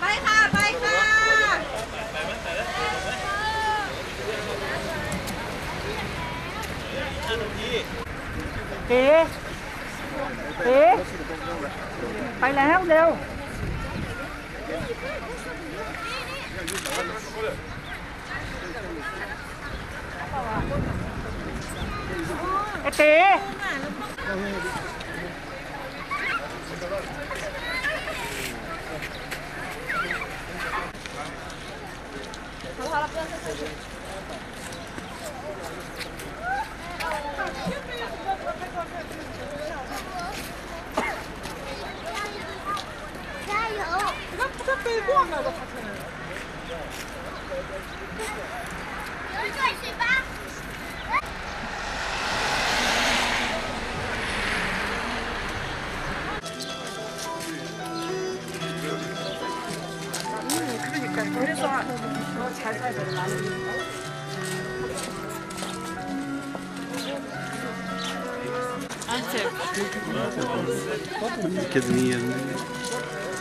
ไปค่ะ ไปค่ะเก๋เก๋ไปแล้วเร็วไอ้ 그래서 더잘 사야 되는 나는 Antep. Antep. Antep. Antep. Antep.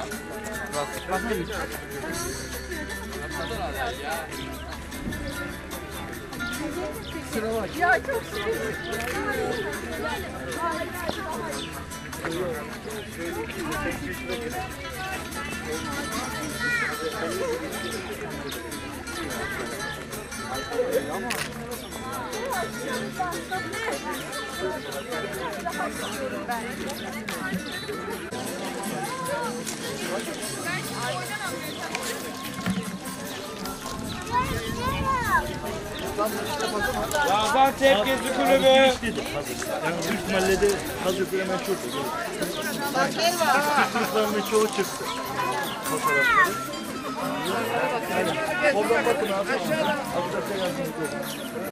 Bak, Sıra bak. Ya çok şey. Ama Gaziantep Gezi Kulübü. Yani büyük mahallede hazır bir hemen şurada. Sınıflarının çoğu çıktı. Fotoğrafları. Oradan bakın abi. Aşağıda. Aşağıda.